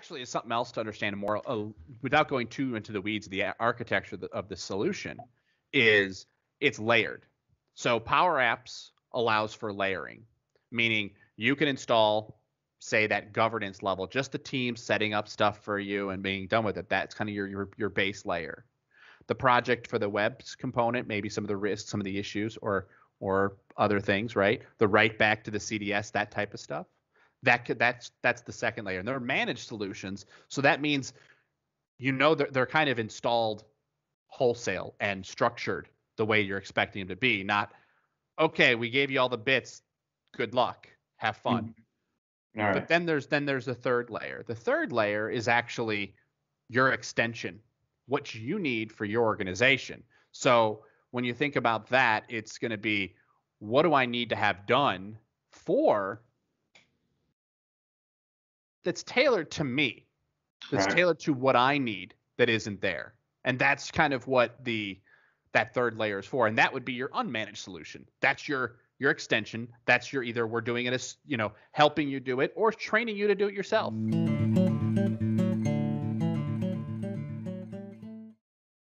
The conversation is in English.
actually is something else to understand more uh, without going too into the weeds. Of the architecture of the, of the solution is it's layered. So Power Apps allows for layering, meaning you can install say that governance level, just the team setting up stuff for you and being done with it. That's kind of your your, your base layer. The project for the webs component, maybe some of the risks, some of the issues, or or other things, right? The write back to the CDS, that type of stuff. That could that's that's the second layer. And they're managed solutions, so that means you know they're, they're kind of installed wholesale and structured the way you're expecting them to be. Not okay, we gave you all the bits. Good luck. Have fun. Mm-hmm Right. But then there's then there's a third layer. The third layer is actually your extension, what you need for your organization. So when you think about that, it's going to be what do I need to have done for that's tailored to me, that's right. tailored to what I need that isn't there. And that's kind of what the that third layer is for. And that would be your unmanaged solution. That's your your extension. That's your either we're doing it as, you know, helping you do it or training you to do it yourself.